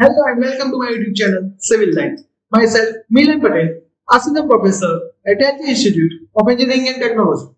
Hello and welcome to my YouTube channel Civil Line. Myself Milan Patel, Assistant Professor at LJ Institute of Engineering and Technology.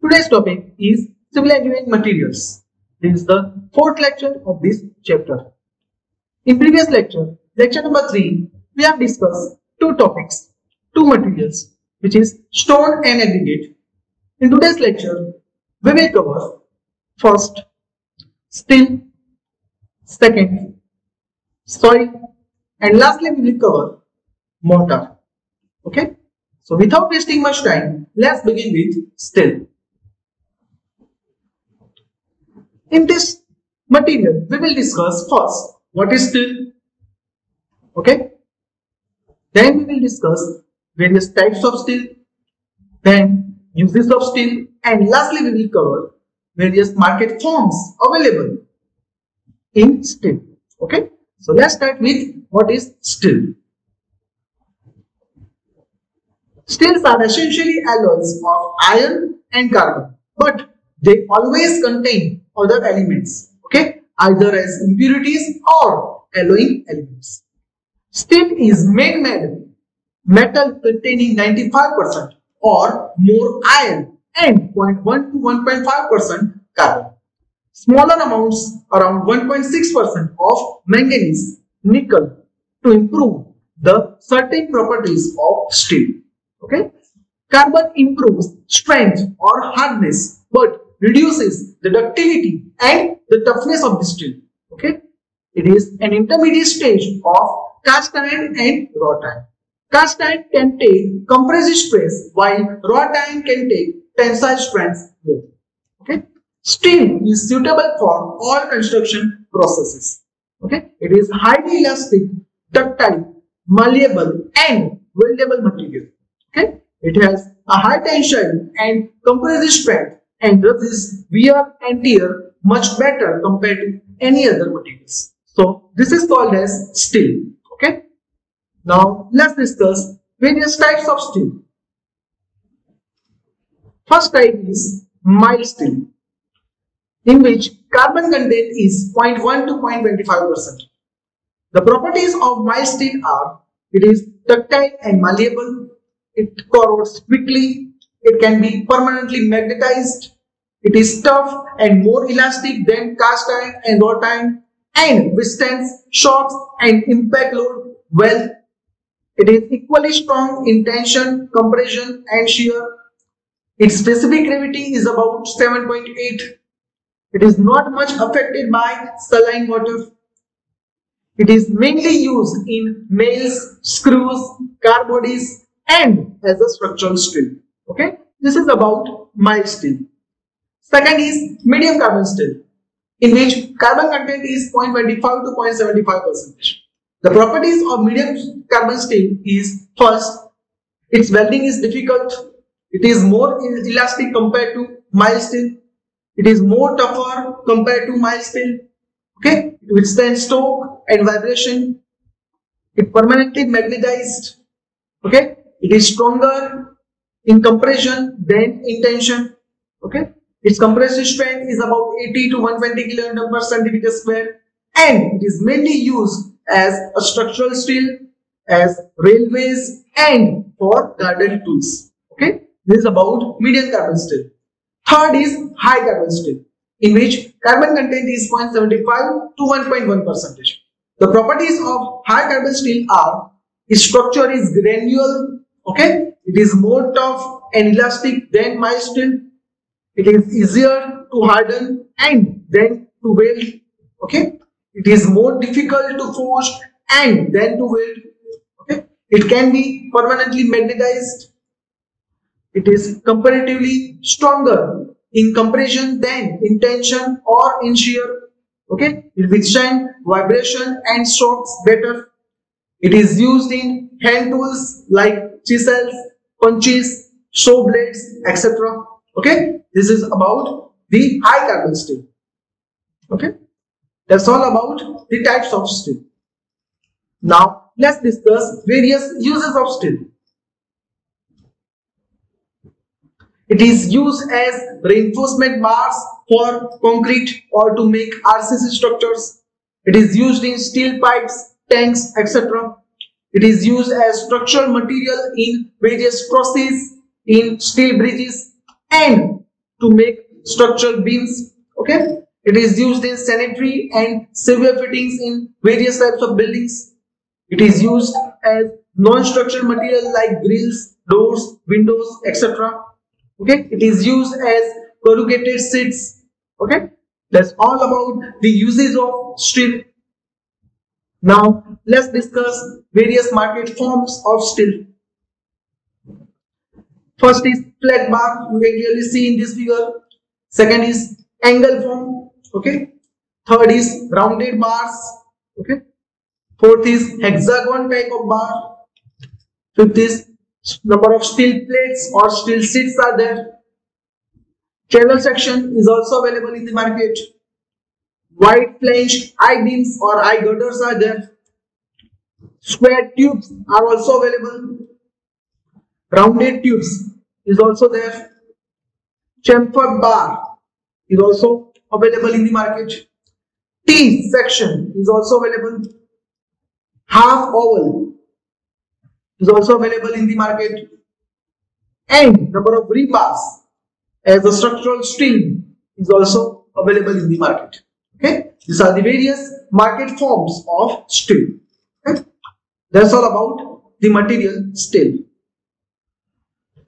Today's topic is Civil Engineering Materials. This is the fourth lecture of this chapter. In previous lecture, lecture number 3, we have discussed two topics, two materials which is stone and aggregate. In today's lecture, we will cover first steel, second soil and lastly we will cover mortar. Okay. So without wasting much time, let's begin with steel. In this material, we will discuss first what is steel. Okay. Then we will discuss various types of steel. Then uses of steel and lastly we will cover various market forms available in steel. Okay. So let's start with what is steel. Steels are essentially alloys of iron and carbon, but they always contain other elements, okay, either as impurities or alloying elements. Steel is main metal, metal containing 95% or more iron and 0.1 to 1.5% carbon. Smaller amounts around 1.6% of manganese, nickel to improve the certain properties of steel. Okay. Carbon improves strength or hardness but reduces the ductility and the toughness of the steel. Okay. It is an intermediate stage of cast iron and wrought iron. Cast iron can take compressive stress while wrought iron can take tensile strength more. Steel is suitable for all construction processes. Okay. It is highly elastic, ductile, malleable and weldable material. Okay. It has a high tension and compressive strength and resists wear and tear much better compared to any other materials. So this is called as steel. Okay. Now let's discuss various types of steel. First type is mild steel in which carbon content is 0.1 to 0.25%. The properties of mild steel are it is ductile and malleable, it corrodes quickly, it can be permanently magnetized, it is tough and more elastic than cast iron and wrought iron and withstands shocks and impact load well. It is equally strong in tension, compression and shear. Its specific gravity is about 7.8 it is not much affected by saline water. It is mainly used in nails, screws, car bodies and as a structural steel. Okay, this is about mild steel. Second is medium carbon steel in which carbon content is 0.25 to 0.75 percent. The properties of medium carbon steel is first, its welding is difficult. It is more elastic compared to mild steel. It is more tougher compared to mild steel. Okay, it withstands torque and vibration. It permanently magnetized. Okay, it is stronger in compression than in tension. Okay, its compressive strength is about 80 to 120 kilonewton per centimeter square, and it is mainly used as a structural steel, as railways, and for garden tools. Okay, this is about medium carbon steel. Third is high carbon steel, in which carbon content is 0.75 to 1.1 percentage. The properties of high carbon steel are its structure is granular, okay? It is more tough and elastic than mild steel. It is easier to harden and then to weld, okay? It is more difficult to forge and then to weld, okay? It can be permanently magnetized it is comparatively stronger in compression than in tension or in shear. Okay, it withstand vibration and shocks better. It is used in hand tools like chisels, punches, saw blades, etc. Okay, this is about the high carbon steel. Okay, that's all about the types of steel. Now let's discuss various uses of steel. It is used as reinforcement bars for concrete or to make RCC structures. It is used in steel pipes, tanks, etc. It is used as structural material in various processes in steel bridges and to make structural beams. Okay. It is used in sanitary and severe fittings in various types of buildings. It is used as non-structural material like grills, doors, windows, etc. Okay. It is used as corrugated sheets. Okay. That's all about the uses of steel. Now, let's discuss various market forms of steel. First is flat bar, you can clearly see in this figure. Second is angle form, okay. Third is rounded bars, okay. Fourth is hexagon type of bar. Fifth is number of steel plates or steel sheets are there. Channel section is also available in the market. Wide flange I-beams or I-girders are there. Square tubes are also available. Rounded tubes is also there. Chamfer bar is also available in the market. T section is also available. Half oval is also available in the market. And number of rebars as a structural steel is also available in the market. Okay, these are the various market forms of steel. Okay, that's all about the material steel.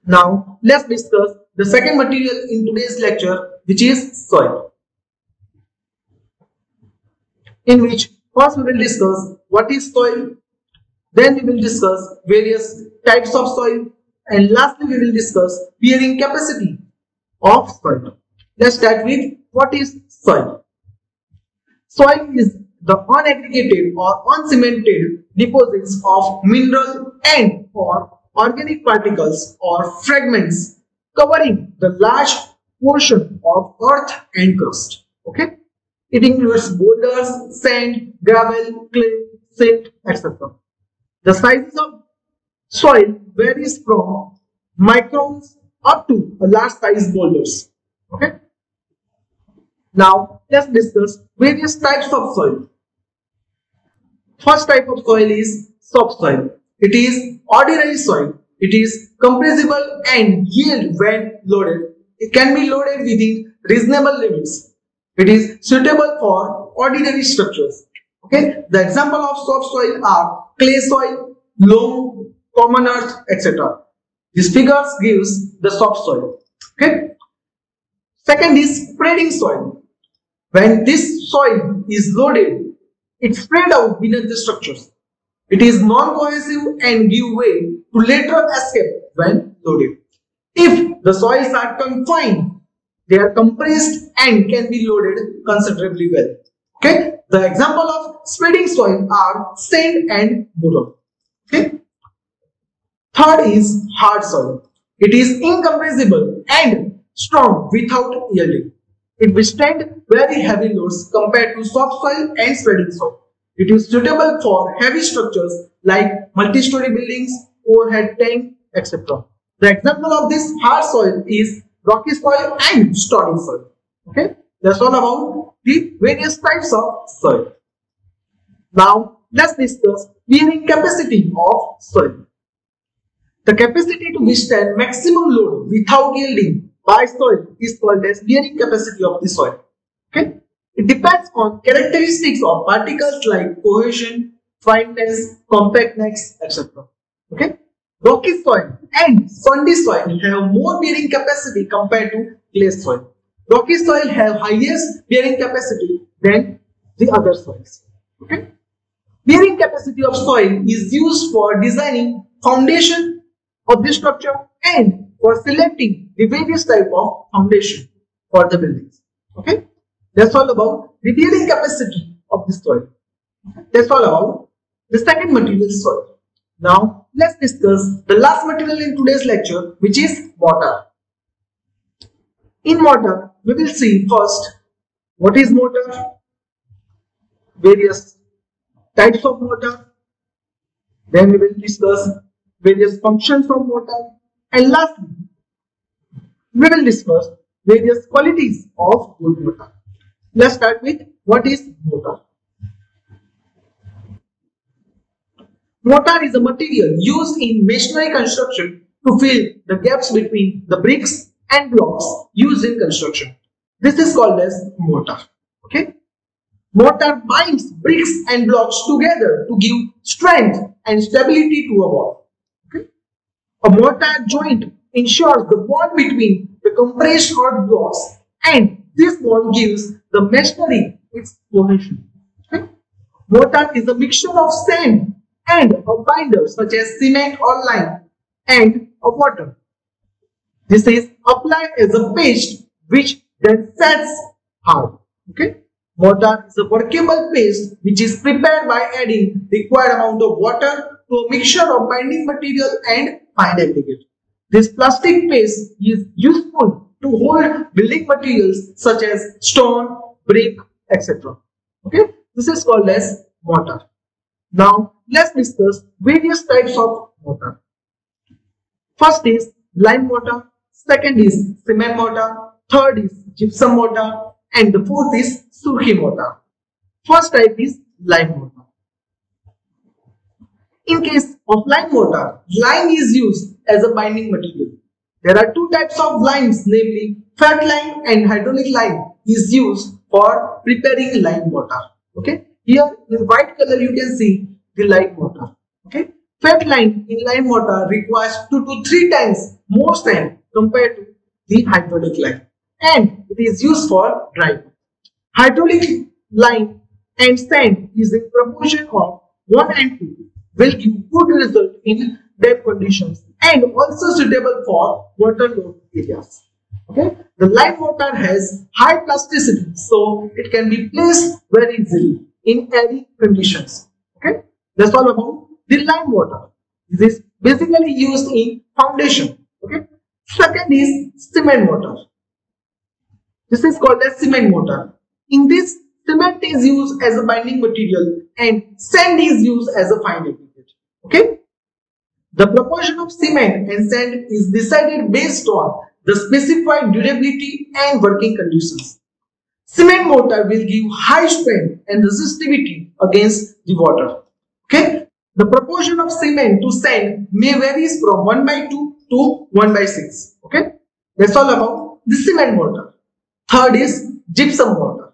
Now, let's discuss the second material in today's lecture, which is soil. In which first we will discuss what is soil, then we will discuss various types of soil, and lastly we will discuss bearing capacity of soil. Let's start with what is soil. Soil is the unaggregated or uncemented deposits of mineral and or organic particles or fragments covering the large portion of earth and crust. Okay. It includes boulders, sand, gravel, clay, silt, etc. The sizes of soil varies from microns up to a large size boulders. Okay. Now let's discuss various types of soil. First type of soil is soft soil. It is ordinary soil. It is compressible and yield when loaded. It can be loaded within reasonable limits. It is suitable for ordinary structures. Okay. The example of soft soil are clay soil, loam, common earth, etc. This figures gives the soft soil. Okay. Second is spreading soil. When this soil is loaded, it spread out beneath the structures. It is non-cohesive and give way to lateral escape when loaded. If the soils are confined, they are compressed and can be loaded considerably well. Okay. The example of spreading soil are sand and mortar. Okay. Third is hard soil. It is incompressible and strong without yielding. It withstands very heavy loads compared to soft soil and spreading soil. It is suitable for heavy structures like multi-story buildings, overhead tank, etc. The example of this hard soil is rocky soil and stony soil. Okay, that's all about the various types of soil. Now, let's discuss bearing capacity of soil. The capacity to withstand maximum load without yielding by soil is called as bearing capacity of the soil. Okay, it depends on characteristics of particles like cohesion, fineness, compactness, etc. Okay. Rocky soil and sandy soil have more bearing capacity compared to clay soil. Rocky soil have highest bearing capacity than the other soils. Okay. Bearing capacity of soil is used for designing foundation of the structure and for selecting the various type of foundation for the buildings. Okay. That's all about the bearing capacity of the soil. That's all about the second material soil. Now let's discuss the last material in today's lecture which is mortar. In mortar we will see first what is mortar, various types of mortar, then we will discuss various functions of mortar and lastly we will discuss various qualities of good mortar. Let's start with what is mortar. Mortar is a material used in masonry construction to fill the gaps between the bricks and blocks used in construction. This is called as mortar. Okay. Mortar binds bricks and blocks together to give strength and stability to a wall. Okay. A mortar joint ensures the bond between the compressed earth blocks and this bond gives the masonry its cohesion. Okay. Mortar is a mixture of sand and a binder such as cement or lime and of water. This is applied as a paste which then sets hard. Okay. Mortar is a workable paste which is prepared by adding required amount of water to a mixture of binding material and fine aggregate. This plastic paste is useful to hold building materials such as stone, brick, etc. Okay, this is called as mortar. Now let's discuss various types of mortar. First is lime mortar, second is cement mortar, third is gypsum mortar, and the fourth is Surkhi mortar. First type is lime mortar. In case of lime mortar, lime is used as a binding material. There are two types of limes namely fat lime and hydraulic lime is used for preparing lime mortar. Okay. Here in white color you can see the lime mortar. Okay. Fat lime in lime mortar requires 2 to 3 times more strength compared to the hydraulic lime and it is used for driving. Hydraulic lime and sand is in proportion of 1 and 2 will give good result in damp conditions and also suitable for water waterlogged areas. Okay, the lime mortar has high plasticity, so it can be placed very easily in any conditions. Okay, that's all about the lime mortar. This is basically used in foundation. Okay, second is cement mortar. This is called as cement mortar. In this, cement is used as a binding material and sand is used as a fine aggregate. Okay? The proportion of cement and sand is decided based on the specified durability and working conditions. Cement mortar will give high strength and resistivity against the water. Okay? The proportion of cement to sand may varies from 1 by 2 to 1 by 6. Okay? That's all about the cement mortar. Third is gypsum mortar.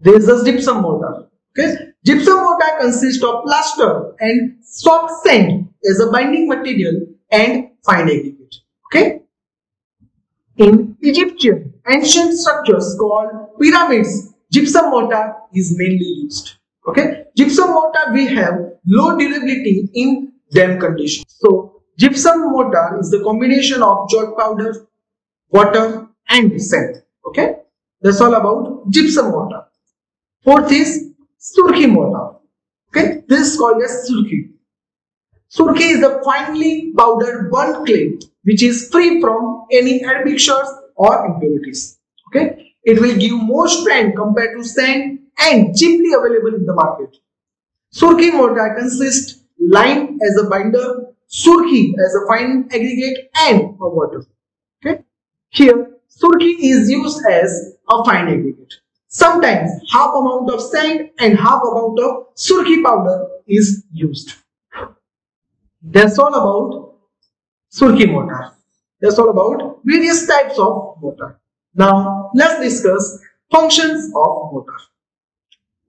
There is a gypsum mortar. Okay, gypsum mortar consists of plaster and soft sand as a binding material and fine aggregate. Okay. In Egyptian ancient structures called pyramids, gypsum mortar is mainly used. Okay, gypsum mortar we have low durability in damp conditions. So gypsum mortar is the combination of chalk powder, water and sand. Okay, that's all about gypsum mortar. Fourth is surkhi mortar. Okay, this is called as surkhi. Surkhi is a finely powdered burnt clay which is free from any admixtures or impurities. Okay, it will give more strength compared to sand and cheaply available in the market. Surkhi mortar consists lime as a binder, surkhi as a fine aggregate and a water. Okay, here Surkhi is used as a fine aggregate. Sometimes half amount of sand and half amount of surkhi powder is used. That's all about surkhi mortar. That's all about various types of mortar. Now let's discuss functions of mortar.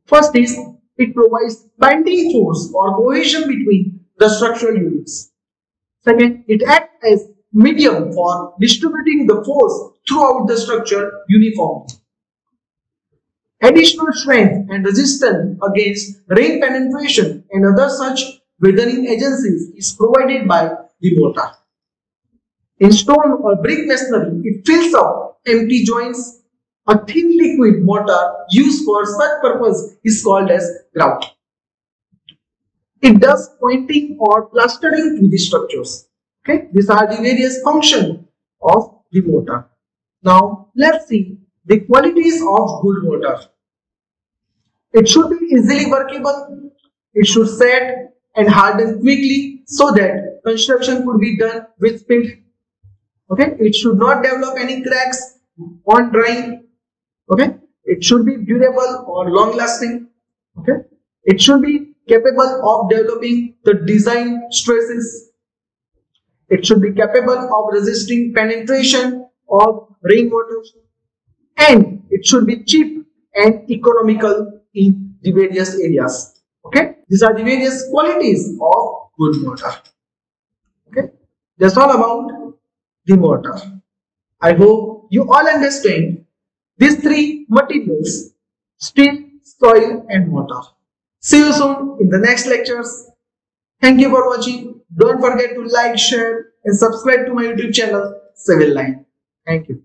First is it provides binding force or cohesion between the structural units. Second, it acts as medium for distributing the force throughout the structure uniformly. Additional strength and resistance against rain penetration and other such weathering agencies is provided by the mortar. In stone or brick masonry, it fills up empty joints. A thin liquid mortar used for such purpose is called as grout. It does pointing or plastering to the structures. Okay, these are the various functions of the mortar. Now let's see the qualities of good mortar. It should be easily workable. It should set and harden quickly so that construction could be done with speed. Okay, it should not develop any cracks on drying. Okay, it should be durable or long lasting. Okay, it should be capable of developing the design stresses. It should be capable of resisting penetration of rainwater and it should be cheap and economical in the various areas. Okay, these are the various qualities of good mortar Okay, that's all about the mortar I hope you all understand these three materials steel, soil and mortar See you soon in the next lectures. Thank you for watching. Don't forget to like, share and subscribe to my YouTube channel Civil Line. Thank you.